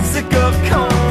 I'm sick of calling